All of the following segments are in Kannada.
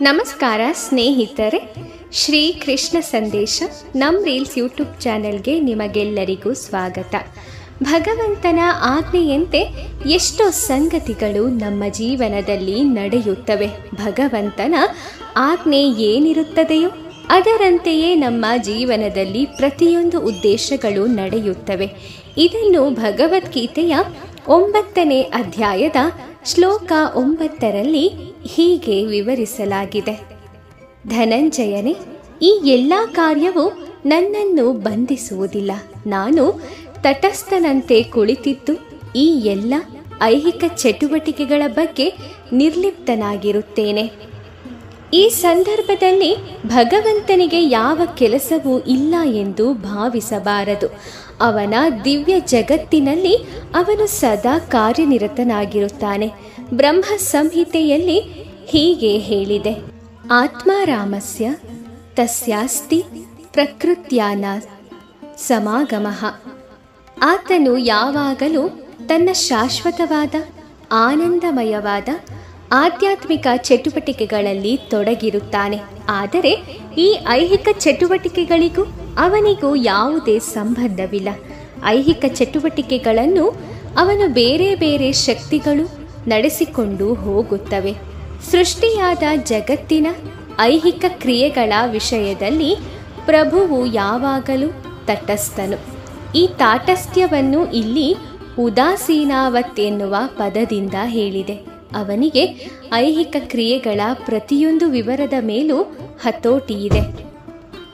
ನಮಸ್ಕಾರ ಸ್ನೇಹಿತರೆ, ಶ್ರೀ ಕೃಷ್ಣ ಸಂದೇಶ ನಮ್ ರೀಲ್ಸ್ ಯೂಟ್ಯೂಬ್ ಚಾನೆಲ್ಗೆ ನಿಮಗೆಲ್ಲರಿಗೂ ಸ್ವಾಗತ. ಭಗವಂತನ ಆಜ್ಞೆಯಂತೆ ಎಷ್ಟೋ ಸಂಗತಿಗಳು ನಮ್ಮ ಜೀವನದಲ್ಲಿ ನಡೆಯುತ್ತವೆ. ಭಗವಂತನ ಆಜ್ಞೆ ಏನಿರುತ್ತದೆಯೋ, ಅದರಂತೆಯೇ ನಮ್ಮ ಜೀವನದಲ್ಲಿ ಪ್ರತಿಯೊಂದು ಉದ್ದೇಶಗಳು ನಡೆಯುತ್ತವೆ. ಇದನ್ನು ಭಗವದ್ಗೀತೆಯ ಒಂಬತ್ತನೇ ಅಧ್ಯಾಯದ ಶ್ಲೋಕ ಒಂಬತ್ತರಲ್ಲಿ ಹೀಗೆ ವಿವರಿಸಲಾಗಿದೆ. ಧನಂಜಯನೇ, ಈ ಎಲ್ಲ ಕಾರ್ಯವು ನನ್ನನ್ನು ಬಂಧಿಸುವುದಿಲ್ಲ. ನಾನು ತಟಸ್ಥನಂತೆ ಕುಳಿತಿದ್ದು ಈ ಎಲ್ಲ ಐಹಿಕ ಚಟುವಟಿಕೆಗಳ ಬಗ್ಗೆ ನಿರ್ಲಿಪ್ತನಾಗಿರುತ್ತೇನೆ. ಈ ಸಂದರ್ಭದಲ್ಲಿ ಭಗವಂತನಿಗೆ ಯಾವ ಕೆಲಸವೂ ಇಲ್ಲ ಎಂದು ಭಾವಿಸಬಾರದು. ಅವನ ದಿವ್ಯ ಜಗತ್ತಿನಲ್ಲಿ ಅವನು ಸದಾ ಕಾರ್ಯನಿರತನಾಗಿರುತ್ತಾನೆ. ಬ್ರಹ್ಮ ಸಂಹಿತೆಯಲ್ಲಿ ಹೀಗೆ ಹೇಳಿದೆ. ಆತ್ಮಾರಾಮಸ್ಯ ತಸ್ಯಾಸ್ತಿ ಪ್ರಕೃತ್ಯಾನ ಸಮಾಗಮಃ. ಆತನು ಯಾವಾಗಲೂ ತನ್ನ ಶಾಶ್ವತವಾದ, ಆನಂದಮಯವಾದ ಆಧ್ಯಾತ್ಮಿಕ ಚಟುವಟಿಕೆಗಳಲ್ಲಿ ತೊಡಗಿರುತ್ತಾನೆ. ಆದರೆ ಈ ಐಹಿಕ ಚಟುವಟಿಕೆಗಳಿಗೂ ಅವನಿಗೂ ಯಾವುದೇ ಸಂಬಂಧವಿಲ್ಲ. ಐಹಿಕ ಚಟುವಟಿಕೆಗಳನ್ನು ಅವನು ಬೇರೆ ಬೇರೆ ಶಕ್ತಿಗಳು ನಡೆಸಿಕೊಂಡು ಹೋಗುತ್ತವೆ. ಸೃಷ್ಟಿಯಾದ ಜಗತ್ತಿನ ಐಹಿಕ ಕ್ರಿಯೆಗಳ ವಿಷಯದಲ್ಲಿ ಪ್ರಭುವು ಯಾವಾಗಲೂ ತಟಸ್ಥನು. ಈ ತಾಟಸ್ಥ್ಯವನ್ನು ಇಲ್ಲಿ ಉದಾಸೀನಾವತ್ ಎನ್ನುವ ಪದದಿಂದ ಹೇಳಿದೆ. ಅವನಿಗೆ ಐಹಿಕ ಕ್ರಿಯೆಗಳ ಪ್ರತಿಯೊಂದು ವಿವರದ ಮೇಲೂ ಹತೋಟಿಯಿದೆ.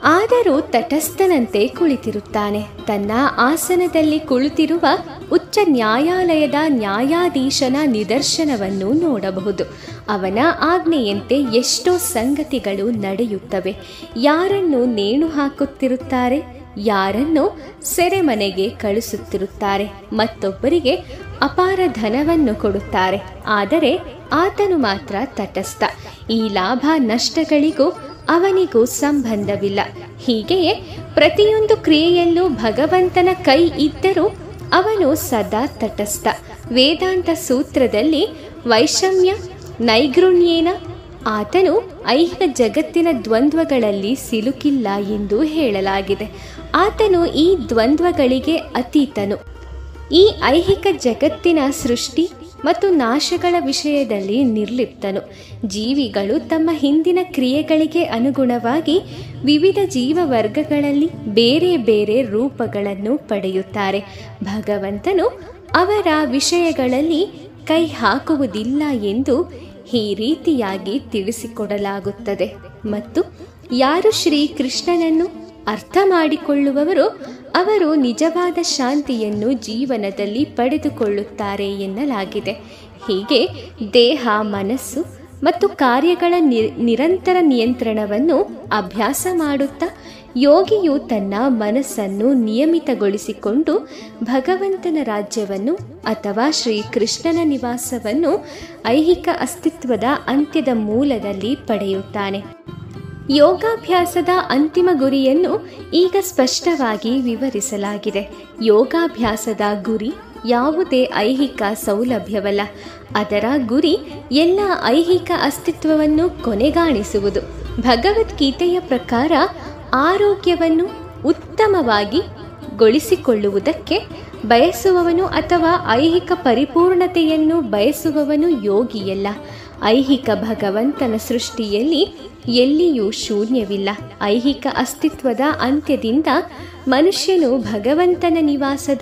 ಆದರೂ ತಟಸ್ಥನಂತೆ ಕುಳಿತಿರುತ್ತಾನೆ. ತನ್ನ ಆಸನದಲ್ಲಿ ಕುಳಿತಿರುವ ಉಚ್ಚ ನ್ಯಾಯಾಲಯದ ನ್ಯಾಯಾಧೀಶನ ನಿದರ್ಶನವನ್ನು ನೋಡಬಹುದು. ಅವನ ಆಜ್ಞೆಯಂತೆ ಎಷ್ಟೋ ಸಂಗತಿಗಳು ನಡೆಯುತ್ತವೆ. ಯಾರನ್ನು ನೇಣು ಹಾಕುತ್ತಿರುತ್ತಾರೆ ಯಾರನ್ನು ಸೆರೆಮನೆಗೆ ಕಳಿಸುತ್ತಿರುತ್ತಾರೆ ಮತ್ತೊಬ್ಬರಿಗೆ ಅಪಾರ ಧನವನ್ನು ಕೊಡುತ್ತಾರೆ. ಆದರೆ ಆತನು ಮಾತ್ರ ತಟಸ್ಥ. ಈ ಲಾಭ ನಷ್ಟಗಳಿಗೂ ಅವನಿಗೂ ಸಂಬಂಧವಿಲ್ಲ. ಹೀಗೆಯೇ ಪ್ರತಿಯೊಂದು ಕ್ರಿಯೆಯಲ್ಲೂ ಭಗವಂತನ ಕೈ ಇದ್ದರೂ ಅವನು ಸದಾ ತಟಸ್ಥ. ವೇದಾಂತ ಸೂತ್ರದಲ್ಲಿ ವೈಷಮ್ಯ ನೈಗೃಣ್ಯೇನ ಆತನು ಐಹಿಕ ಜಗತ್ತಿನ ದ್ವಂದ್ವಗಳಲ್ಲಿ ಸಿಲುಕಿಲ್ಲ ಎಂದು ಹೇಳಲಾಗಿದೆ. ಆತನು ಈ ದ್ವಂದ್ವಗಳಿಗೆ ಅತೀತನು. ಈ ಐಹಿಕ ಜಗತ್ತಿನ ಸೃಷ್ಟಿ ಮತ್ತು ನಾಶಗಳ ವಿಷಯದಲ್ಲಿ ನಿರ್ಲಿಪ್ತನು. ಜೀವಿಗಳು ತಮ್ಮ ಹಿಂದಿನ ಕ್ರಿಯೆಗಳಿಗೆ ಅನುಗುಣವಾಗಿ ವಿವಿಧ ಜೀವ ವರ್ಗಗಳಲ್ಲಿ ಬೇರೆ ಬೇರೆ ರೂಪಗಳನ್ನು ಪಡೆಯುತ್ತಾರೆ. ಭಗವಂತನು ಅವರ ವಿಷಯಗಳಲ್ಲಿ ಕೈ ಹಾಕುವುದಿಲ್ಲ ಎಂದು ಈ ರೀತಿಯಾಗಿ ತಿಳಿಸಿಕೊಡಲಾಗುತ್ತದೆ. ಮತ್ತು ಯಾರು ಶ್ರೀ ಕೃಷ್ಣನನ್ನು ಅರ್ಥ ಮಾಡಿಕೊಳ್ಳುವವರು ಅವರು ನಿಜವಾದ ಶಾಂತಿಯನ್ನು ಜೀವನದಲ್ಲಿ ಪಡೆದುಕೊಳ್ಳುತ್ತಾರೆ ಎನ್ನಲಾಗಿದೆ. ಹೀಗೆ ದೇಹ, ಮನಸ್ಸು ಮತ್ತು ಕಾರ್ಯಗಳ ನಿರಂತರ ನಿಯಂತ್ರಣವನ್ನು ಅಭ್ಯಾಸ ಮಾಡುತ್ತಾ ಯೋಗಿಯು ತನ್ನ ಮನಸ್ಸನ್ನು ನಿಯಮಿತಗೊಳಿಸಿಕೊಂಡು ಭಗವಂತನ ರಾಜ್ಯವನ್ನು ಅಥವಾ ಶ್ರೀ ಕೃಷ್ಣನ ನಿವಾಸವನ್ನು ಐಹಿಕ ಅಸ್ತಿತ್ವದ ಅಂತ್ಯದ ಮೂಲದಲ್ಲಿ ಪಡೆಯುತ್ತಾನೆ. ಯೋಗಾಭ್ಯಾಸದ ಅಂತಿಮ ಗುರಿಯನ್ನು ಈಗ ಸ್ಪಷ್ಟವಾಗಿ ವಿವರಿಸಲಾಗಿದೆ. ಯೋಗಾಭ್ಯಾಸದ ಗುರಿ ಯಾವುದೇ ಐಹಿಕ ಸೌಲಭ್ಯವಲ್ಲ. ಅದರ ಗುರಿ ಎಲ್ಲ ಐಹಿಕ ಅಸ್ತಿತ್ವವನ್ನು ಕೊನೆಗಾಣಿಸುವುದು. ಭಗವದ್ಗೀತೆಯ ಪ್ರಕಾರ ಆರೋಗ್ಯವನ್ನು ಉತ್ತಮವಾಗಿ ಗೊಳಿಸಿಕೊಳ್ಳುವುದಕ್ಕೆ ಬಯಸುವವನು ಅಥವಾ ಐಹಿಕ ಪರಿಪೂರ್ಣತೆಯನ್ನು ಬಯಸುವವನು ಯೋಗಿಯಲ್ಲ. ಐಹಿಕ ಭಗವಂತನ ಸೃಷ್ಟಿಯಲ್ಲಿ ಎಲ್ಲಿಯೂ ಶೂನ್ಯವಿಲ್ಲ. ಐಹಿಕ ಅಸ್ತಿತ್ವದ ಅಂತ್ಯದಿಂದ ಮನುಷ್ಯನು ಭಗವಂತನ ನಿವಾಸದ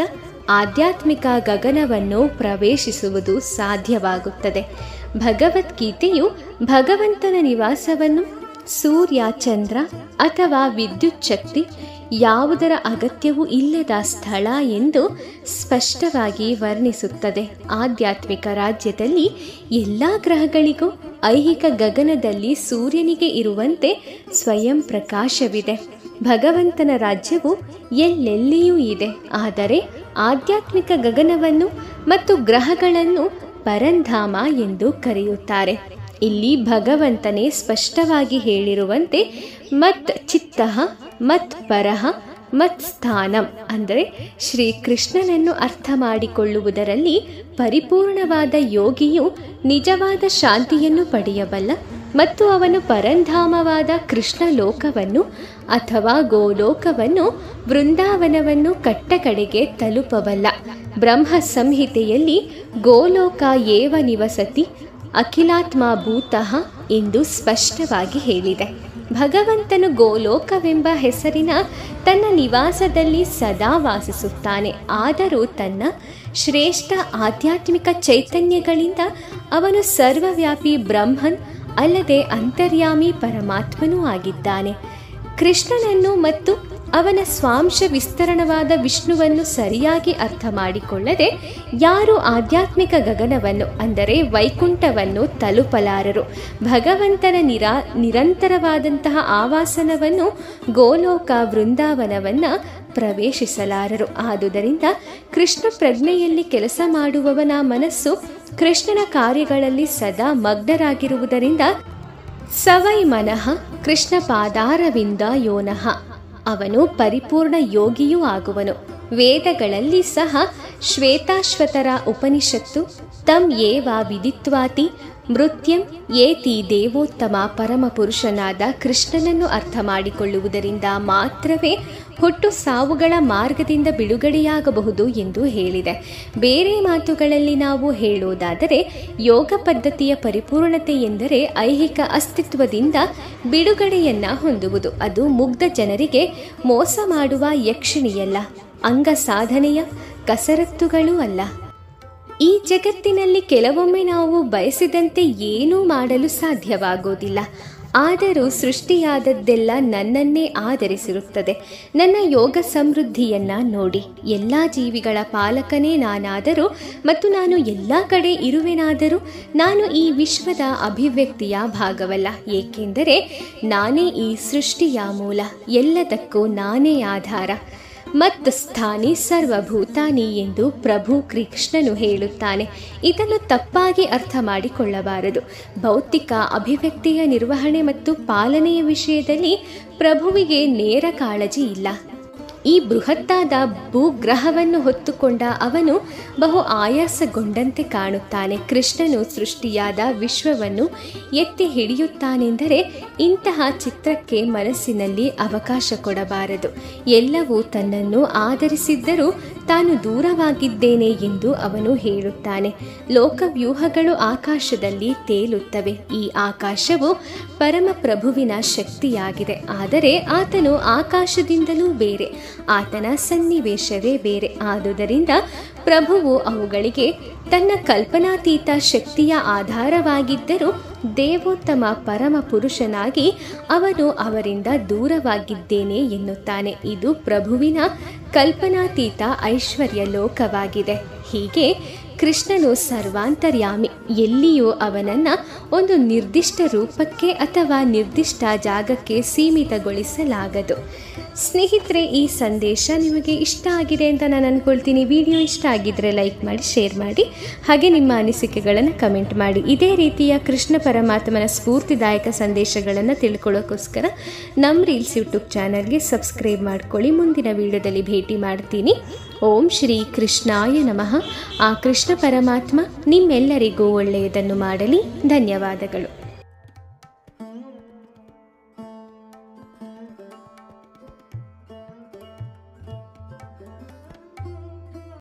ಆಧ್ಯಾತ್ಮಿಕ ಗಗನವನ್ನು ಪ್ರವೇಶಿಸುವುದು ಸಾಧ್ಯವಾಗುತ್ತದೆ. ಭಗವದ್ಗೀತೆಯು ಭಗವಂತನ ನಿವಾಸವನ್ನು ಸೂರ್ಯ, ಚಂದ್ರ ಅಥವಾ ವಿದ್ಯುತ್ ಶಕ್ತಿ ಯಾವುದರ ಅಗತ್ಯವೂ ಇಲ್ಲದ ಸ್ಥಳ ಎಂದು ಸ್ಪಷ್ಟವಾಗಿ ವರ್ಣಿಸುತ್ತದೆ. ಆಧ್ಯಾತ್ಮಿಕ ರಾಜ್ಯದಲ್ಲಿ ಎಲ್ಲ ಗ್ರಹಗಳಿಗೂ ಐಹಿಕ ಗಗನದಲ್ಲಿ ಸೂರ್ಯನಿಗೆ ಇರುವಂತೆ ಸ್ವಯಂ ಪ್ರಕಾಶವಿದೆ. ಭಗವಂತನ ರಾಜ್ಯವು ಎಲ್ಲೆಲ್ಲಿಯೂ ಇದೆ. ಆದರೆ ಆಧ್ಯಾತ್ಮಿಕ ಗಗನವನ್ನು ಮತ್ತು ಗ್ರಹಗಳನ್ನು ಪರಂಧಾಮ ಎಂದು ಕರೆಯುತ್ತಾರೆ. ಇಲ್ಲಿ ಭಗವಂತನೇ ಸ್ಪಷ್ಟವಾಗಿ ಹೇಳಿರುವಂತೆ ಮತ್ ಚಿತ್ತ, ಮತ್ ಪರಹ ಮತ್ ಸ್ಥಾನಂ ಅಂದರೆ ಶ್ರೀ ಕೃಷ್ಣನನ್ನು ಅರ್ಥ ಮಾಡಿಕೊಳ್ಳುವುದರಲ್ಲಿ ಪರಿಪೂರ್ಣವಾದ ಯೋಗಿಯು ನಿಜವಾದ ಶಾಂತಿಯನ್ನು ಪಡೆಯಬಲ್ಲ ಮತ್ತು ಅವನು ಪರಂಧಾಮವಾದ ಕೃಷ್ಣ ಲೋಕವನ್ನು ಅಥವಾ ಗೋಲೋಕವನ್ನು ವೃಂದಾವನವನ್ನು ಕಟ್ಟಕಡೆಗೆ ತಲುಪಬಲ್ಲ. ಬ್ರಹ್ಮ ಸಂಹಿತೆಯಲ್ಲಿ ಗೋಲೋಕ ಏವ ನಿವಸತಿ ಅಖಿಲಾತ್ಮ ಭೂತಃ ಎಂದು ಸ್ಪಷ್ಟವಾಗಿ ಹೇಳಿದೆ. ಭಗವಂತನು ಗೋಲೋಕವೆಂಬ ಹೆಸರಿನ ತನ್ನ ನಿವಾಸದಲ್ಲಿ ಸದಾ ವಾಸಿಸುತ್ತಾನೆ. ಆದರೂ ತನ್ನ ಶ್ರೇಷ್ಠ ಆಧ್ಯಾತ್ಮಿಕ ಚೈತನ್ಯಗಳಿಂದ ಅವನು ಸರ್ವವ್ಯಾಪಿ ಬ್ರಹ್ಮನ್ ಅಲ್ಲದೆ ಅಂತರ್ಯಾಮಿ ಪರಮಾತ್ಮನೂ ಆಗಿದ್ದಾನೆ. ಕೃಷ್ಣನನ್ನು ಮತ್ತು ಅವನ ಸ್ವಾಂಶ ವಿಸ್ತರಣವಾದ ವಿಷ್ಣುವನ್ನು ಸರಿಯಾಗಿ ಅರ್ಥ ಮಾಡಿಕೊಳ್ಳದೆ ಯಾರು ಆಧ್ಯಾತ್ಮಿಕ ಗಗನವನ್ನು, ಅಂದರೆ ವೈಕುಂಠವನ್ನು ತಲುಪಲಾರರು. ಭಗವಂತನ ನಿರಾ, ನಿರಂತರವಾದಂತಹ ಆವಾಸನವನ್ನು ಗೋಲೋಕ ವೃಂದಾವನವನ್ನು ಪ್ರವೇಶಿಸಲಾರರು. ಆದುದರಿಂದ ಕೃಷ್ಣ ಪ್ರಜ್ಞೆಯಲ್ಲಿ ಕೆಲಸ ಮಾಡುವವನ ಮನಸ್ಸು ಕೃಷ್ಣನ ಕಾರ್ಯಗಳಲ್ಲಿ ಸದಾ ಮಗ್ನರಾಗಿರುವುದರಿಂದ ಸವೈ ಮನಃ ಕೃಷ್ಣ ಪಾದಾರವಿಂದ ಯೋನಃ. ಅವನು ಪರಿಪೂರ್ಣ ಯೋಗಿಯೂ ಆಗುವನು. ವೇದಗಳಲ್ಲಿ ಸಹ ಶ್ವೇತಾಶ್ವತರ ಉಪನಿಷತ್ತು, ತಂ ಏವಾ ವಿದಿತ್ವಾತಿ, ಮೃತ್ಯಂ ಏತಿ ದೇವೋತ್ತಮ ಪರಮಪುರುಷನಾದ ಕೃಷ್ಣನನ್ನು ಅರ್ಥ ಮಾಡಿಕೊಳ್ಳುವುದರಿಂದ ಮಾತ್ರವೇ ಹುಟ್ಟು ಸಾವುಗಳ ಮಾರ್ಗದಿಂದ ಬಿಡುಗಡೆಯಾಗಬಹುದು ಎಂದು ಹೇಳಿದೆ. ಬೇರೆ ಮಾತುಗಳಲ್ಲಿ ನಾವು ಹೇಳುವುದಾದರೆ, ಯೋಗ ಪದ್ಧತಿಯ ಪರಿಪೂರ್ಣತೆ ಎಂದರೆ ಐಹಿಕ ಅಸ್ತಿತ್ವದಿಂದ ಬಿಡುಗಡೆಯನ್ನ ಹೊಂದುವುದು. ಅದು ಮುಗ್ಧ ಜನರಿಗೆ ಮೋಸ ಮಾಡುವ ಯಕ್ಷಿಣಿಯಲ್ಲ ಅಂಗ ಸಾಧನೆಯ ಕಸರತ್ತುಗಳೂ ಅಲ್ಲ. ಈ ಜಗತ್ತಿನಲ್ಲಿ ಕೆಲವೊಮ್ಮೆ ನಾವು ಬಯಸಿದಂತೆ ಏನೂ ಮಾಡಲು ಸಾಧ್ಯವಾಗೋದಿಲ್ಲ. ಆದರೂ ಸೃಷ್ಟಿಯಾದದ್ದೆಲ್ಲ ನನ್ನನ್ನೇ ಆಧರಿಸಿರುತ್ತದೆ. ನನ್ನ ಯೋಗ ಸಮೃದ್ಧಿಯನ್ನ ನೋಡಿ. ಎಲ್ಲ ಜೀವಿಗಳ ಪಾಲಕನೇ ನಾನಾದರೂ ಮತ್ತು ನಾನು ಎಲ್ಲ ಕಡೆ ಇರುವೆನಾದರೂ ನಾನು ಈ ವಿಶ್ವದ ಅಭಿವ್ಯಕ್ತಿಯ ಭಾಗವಲ್ಲ. ಏಕೆಂದರೆ ನಾನೇ ಈ ಸೃಷ್ಟಿಯ ಮೂಲ. ಎಲ್ಲದಕ್ಕೂ ನಾನೇ ಆಧಾರ. ಮತ್ ಸ್ಥಾನಿ ಸರ್ವಭೂತಾನಿ ಎಂದು ಪ್ರಭು ಕೃಷ್ಣನು ಹೇಳುತ್ತಾನೆ. ಇದನ್ನು ತಪ್ಪಾಗಿ ಅರ್ಥ ಮಾಡಿಕೊಳ್ಳಬಾರದು. ಭೌತಿಕ ಅಭಿವ್ಯಕ್ತಿಯ ನಿರ್ವಹಣೆ ಮತ್ತು ಪಾಲನೆಯ ವಿಷಯದಲ್ಲಿ ಪ್ರಭುವಿಗೆ ನೇರ ಕಾಳಜಿ ಇಲ್ಲ. ಈ ಬೃಹತ್ತಾದ ಭೂಗ್ರಹವನ್ನು ಹೊತ್ತುಕೊಂಡ ಅವನು ಬಹು ಆಯಾಸಗೊಂಡಂತೆ ಕಾಣುತ್ತಾನೆ. ಕೃಷ್ಣನು ಸೃಷ್ಟಿಯಾದ ವಿಶ್ವವನ್ನು ಎತ್ತಿ ಹಿಡಿಯುತ್ತಾನೆಂದರೆ ಇಂತಹ ಚಿತ್ರಕ್ಕೆ ಮನಸ್ಸಿನಲ್ಲಿ ಅವಕಾಶ ಕೊಡಬಾರದು. ಎಲ್ಲವೂ ತನ್ನನ್ನು ಆಧರಿಸಿದ್ದರೂ ತಾನು ದೂರವಾಗಿದ್ದೇನೆ ಎಂದು ಅವನು ಹೇಳುತ್ತಾನೆ. ಲೋಕವ್ಯೂಹಗಳು ಆಕಾಶದಲ್ಲಿ ತೇಲುತ್ತವೆ. ಈ ಆಕಾಶವು ಪರಮಪ್ರಭುವಿನ ಶಕ್ತಿಯಾಗಿದೆ. ಆದರೆ ಆತನು ಆಕಾಶದಿಂದಲೂ ಬೇರೆ, ಆತನ ಸನ್ನಿವೇಶವೇ ಬೇರೆ. ಆದುದರಿಂದ ಪ್ರಭುವು ಅವುಗಳಿಗೆ ತನ್ನ ಕಲ್ಪನಾತೀತ ಶಕ್ತಿಯ ಆಧಾರವಾಗಿದ್ದರೂ ದೇವೋತ್ತಮ ಪರಮ ಪುರುಷನಾಗಿ ಅವನು ಅವರಿಂದ ದೂರವಾಗಿದ್ದೇನೆ ಎನ್ನುತ್ತಾನೆ. ಇದು ಪ್ರಭುವಿನ ಕಲ್ಪನಾತೀತ ಐಶ್ವರ್ಯ ಲೋಕವಾಗಿದೆ. ಹೀಗೆ ಕೃಷ್ಣನು ಸರ್ವಾಂತರ್ಯಾಮಿ. ಎಲ್ಲಿಯೂ ಅವನನ್ನು ಒಂದು ನಿರ್ದಿಷ್ಟ ರೂಪಕ್ಕೆ ಅಥವಾ ನಿರ್ದಿಷ್ಟ ಜಾಗಕ್ಕೆ ಸೀಮಿತಗೊಳಿಸಲಾಗದು. ಸ್ನೇಹಿತರೆ, ಈ ಸಂದೇಶ ನಿಮಗೆ ಇಷ್ಟ ಆಗಿದೆ ಅಂತ ನಾನು ಅಂದ್ಕೊಳ್ತೀನಿ ವಿಡಿಯೋ ಇಷ್ಟ ಆಗಿದ್ದರೆ ಲೈಕ್ ಮಾಡಿ, ಶೇರ್ ಮಾಡಿ. ಹಾಗೆ ನಿಮ್ಮ ಅನಿಸಿಕೆಗಳನ್ನು ಕಮೆಂಟ್ ಮಾಡಿ. ಇದೇ ರೀತಿಯ ಕೃಷ್ಣ ಪರಮಾತ್ಮನ ಸ್ಫೂರ್ತಿದಾಯಕ ಸಂದೇಶಗಳನ್ನು ತಿಳ್ಕೊಳ್ಳೋಕ್ಕೋಸ್ಕರ ನಮ್ಮ ರೀಲ್ಸ್ ಯೂಟ್ಯೂಬ್ ಚಾನಲ್ಗೆ ಸಬ್ಸ್ಕ್ರೈಬ್ ಮಾಡ್ಕೊಳ್ಳಿ. ಮುಂದಿನ ವಿಡಿಯೋದಲ್ಲಿ ಭೇಟಿ ಮಾಡ್ತೀನಿ. ಓಂ ಶ್ರೀ ಕೃಷ್ಣಾಯ ನಮಃ. ಆ ಕೃಷ್ಣ ಪರಮಾತ್ಮ ನಿಮ್ಮೆಲ್ಲರಿಗೂ ಒಳ್ಳೆಯದನ್ನು ಮಾಡಲಿ. ಧನ್ಯವಾದಗಳು.